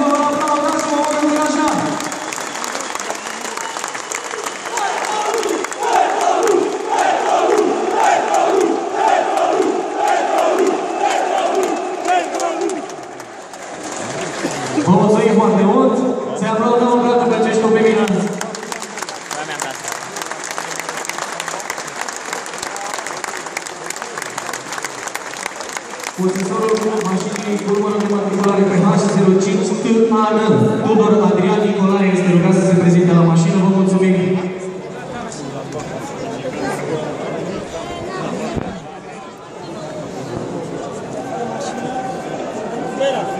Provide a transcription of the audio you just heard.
vă vor aplauda și vă vor încuraja. Vă mulțumim foarte mult! Să aplaudăm încă o dată pe acești copii minunați! Posesorul mașinii cu numărul de matriculare pe H05 TAN, Tudor Adrian Nicolae, este rugat să se prezinte la mașină. Vă mulțumim! Espera.